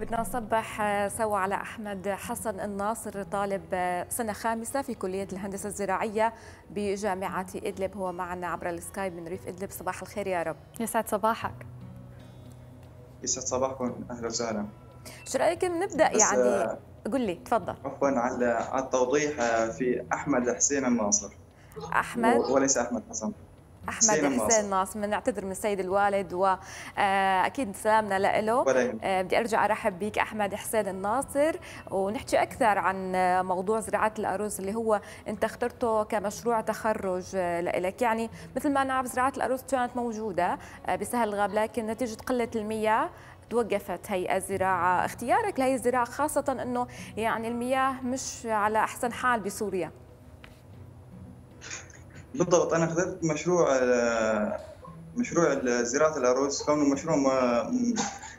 بدنا نصبح سوا على أحمد حسن الناصر طالب سنة خامسة في كلية الهندسة الزراعية بجامعة إدلب. هو معنا عبر السكايب من ريف إدلب. صباح الخير يا رب. يسعد صباحك. يسعد صباحكم. أهلا وسهلا. شو رأيك نبدأ؟ يعني قل لي تفضل. عفوا على على التوضيح في أحمد حسين الناصر. أحمد؟ وليس أحمد حسن. أحمد حسين, ناصر بنعتذر من السيد الوالد واكيد سلامنا له. بدي أرجع أرحب بك أحمد حسين الناصر ونحكي أكثر عن موضوع زراعة الأرز اللي هو أنت اخترته كمشروع تخرج لك يعني مثل ما نعرف زراعة الأرز كانت موجودة بسهل الغاب لكن نتيجة قلة المياه توقفت. هي الزراعة اختيارك لهي الزراعة خاصة أنه يعني المياه مش على أحسن حال بسوريا. بالضبط أنا اخذت مشروع مشروع زراعه الأرز كونه مشروع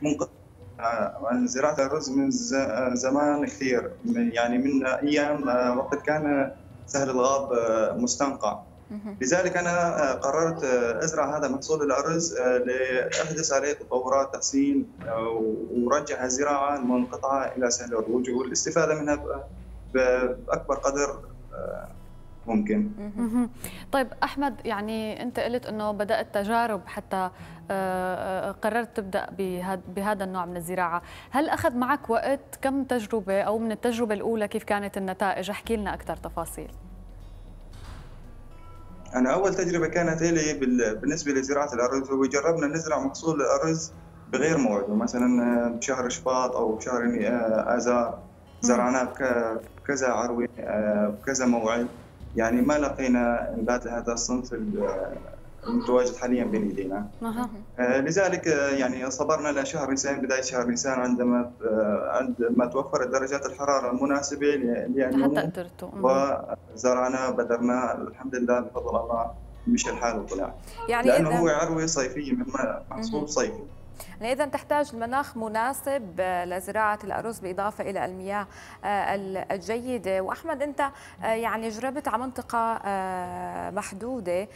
منقطع عن زراعة الأرز من زمان كثير يعني من أيام وقت كان سهل الغاب مستنقع. لذلك أنا قررت أزرع هذا محصول الأرز لأحدث عليه تطورات تحسين ورجع الزراعة المنقطعه إلى سهل الروج والاستفادة منها بأكبر قدر ممكن. طيب أحمد يعني أنت قلت إنه بدأت تجارب حتى قررت تبدأ بهذا النوع من الزراعة. هل أخذ معك وقت؟ كم تجربة؟ أو من التجربة الأولى كيف كانت النتائج؟ احكي لنا أكثر تفاصيل. أنا أول تجربة كانت لي بالنسبة لزراعة الأرز وجربنا نزرع محصول الأرز بغير موعده مثلا بشهر شباط أو بشهر اذار زرعناه بكذا عروة بكذا موعد. يعني ما لقينا إنبات لهذا الصنف المتواجد حاليا بين ايدينا. أه. لذلك يعني صبرنا لشهر نيسان بداية شهر نيسان عندما عندما توفرت درجات الحرارة المناسبة لأن حتى قدرتوا وزرعنا بدرنا الحمد لله بفضل الله مشى الحال وطلع. يعني لأنه هو عروه صيفيه من محصول صيفي. يعني إذا تحتاج المناخ مناسب لزراعة الأرز بالإضافة إلى المياه الجيدة وأحمد أنت يعني جربت على منطقة محدودة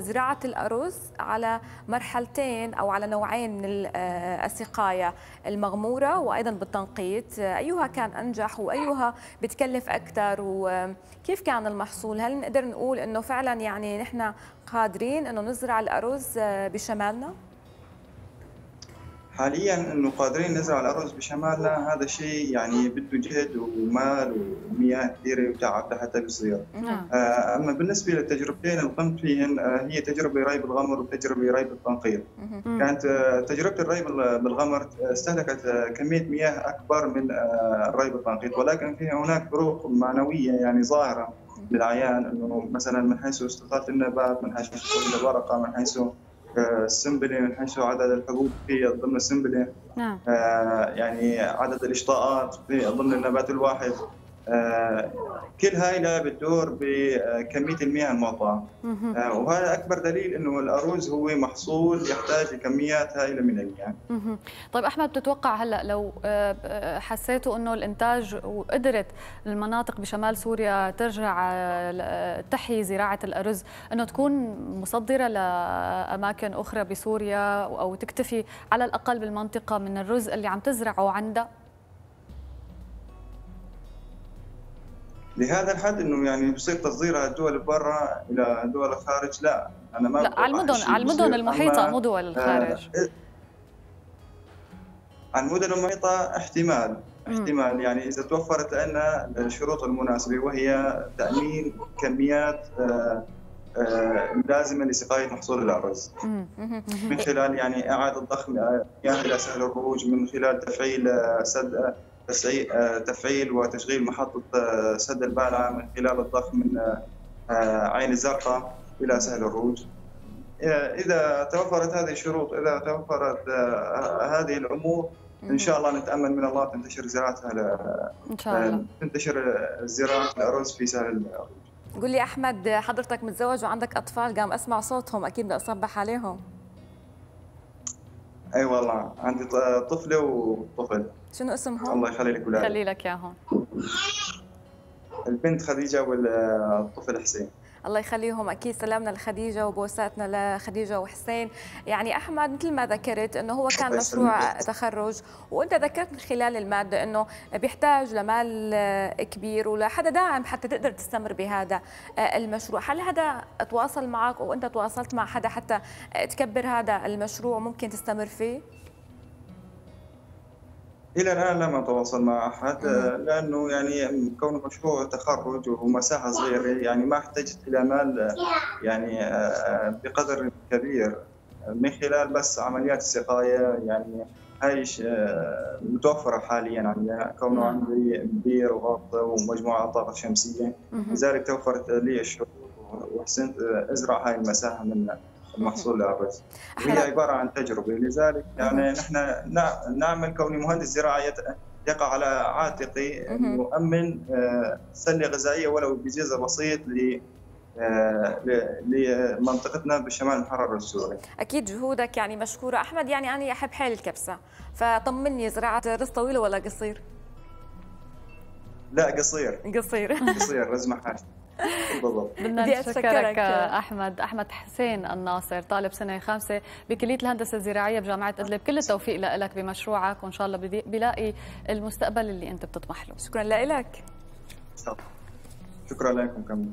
زراعة الأرز على مرحلتين أو على نوعين من السقاية المغمورة وأيضا بالتنقيط. أيها كان أنجح وأيها بتكلف أكثر؟ وكيف كان المحصول؟ هل نقدر نقول أنه فعلا يعني نحن قادرين أنه نزرع الأرز بشمالنا؟ حاليا إنه قادرين نزرع الأرز بشمالنا هذا شيء يعني بده جهد ومال ومياه كثيرة وتعب لحتى يصير. أما بالنسبة للتجربتين اللي قمت فيهن هي تجربة ري بالغمر وتجربة ري بالتنقيط. كانت تجربة الري بالغمر استهلكت كمية مياه أكبر من الري بالتنقيط ولكن في هناك فروق معنوية يعني ظاهرة للعيان إنه مثلا من حيث استطالة النبات من حيث الورقة من حيث السنبله من حيث عدد الحبوب في ضمن السنبله نعم. آه يعني عدد الإشطاءات في ضمن النبات الواحد كل هاي بتدور بكميه المياه المعطاة. آه وهذا أكبر دليل إنه الأرز هو محصول يحتاج لكميات هائله من المياه. طيب أحمد بتتوقع هلأ لو حسيتوا إنه الإنتاج وقدرت المناطق بشمال سوريا ترجع تحيي زراعة الأرز إنه تكون مصدرة لأماكن أخرى بسوريا أو تكتفي على الأقل بالمنطقة من الرز اللي عم تزرعه عندها؟ لهذا الحد إنه يعني بصير تصديرها الدول برا إلى دول الخارج لا أنا ما لا على المدن على المدن المحيطة مو دول الخارج. آه على المدن المحيطة احتمال احتمال. يعني إذا توفرت لنا الشروط المناسبة وهي تأمين كميات آه آه لازمة لسقاية محصول الأرز. من خلال يعني إعادة ضخ مياه إلى سهل الروج من خلال تفعيل سد تفعيل وتشغيل محطة سد البالعة من خلال الضخ من عين الزرقاء إلى سهل الروج. إذا توفرت هذه الشروط إذا توفرت هذه الأمور إن شاء الله نتأمل من الله تنتشر زراعتها إن شاء الله. تنتشر زراعة الأرز في سهل الروج. قل لي أحمد حضرتك متزوج وعندك أطفال قام أسمع صوتهم أكيد بدي أصبح عليهم. أي أيوة والله عندي طفله وطفل. شنو اسمهم؟ الله يخلي لك اولادك خلي لك إياهم. البنت خديجة والطفل حسين. الله يخليهم. أكيد سلامنا لخديجة وبوساتنا لخديجة وحسين. يعني أحمد مثل ما ذكرت إنه هو كان مشروع تخرج وأنت ذكرت من خلال المادة إنه بيحتاج لمال كبير ولحدا داعم حتى تقدر تستمر بهذا المشروع. هل هذا تواصل معك وأنت تواصلت مع حدا حتى تكبر هذا المشروع ممكن تستمر فيه؟ إلى الآن لم أتواصل مع احد لأنه يعني كونه مشروع تخرج ومساحه صغيرة يعني ما احتجت إلى مال يعني بقدر كبير. من خلال بس عمليات السقاية يعني هاي متوفرة حاليا عندنا. كونه عندي بير وغطاس ومجموعة طاقة شمسية. لذلك توفرت لي الشروط وحسنت أزرع هاي المساحة من المحصول الارز وهي عبارة عن تجربة. لذلك يعني نحن نعمل كوني مهندس زراعه يقع على عاتقي انه امن سلة غذائية ولو بجزء بسيط ل لمنطقتنا بشمال المحرر السوري. أكيد جهودك يعني مشكورة. أحمد يعني أنا أحب حيل الكبسة. فطمني زراعة رز طويله ولا قصير؟ لا قصير. قصير. قصير رز محاشي. بالضبط. بدنا نشكرك أحمد أحمد حسين الناصر طالب سنة خامسة بكلية الهندسة الزراعية بجامعة أدلب. كل التوفيق لك بمشروعك وإن شاء الله بيلاقي المستقبل اللي أنت بتطمح له. شكرا لك. شكرا لكم كمان.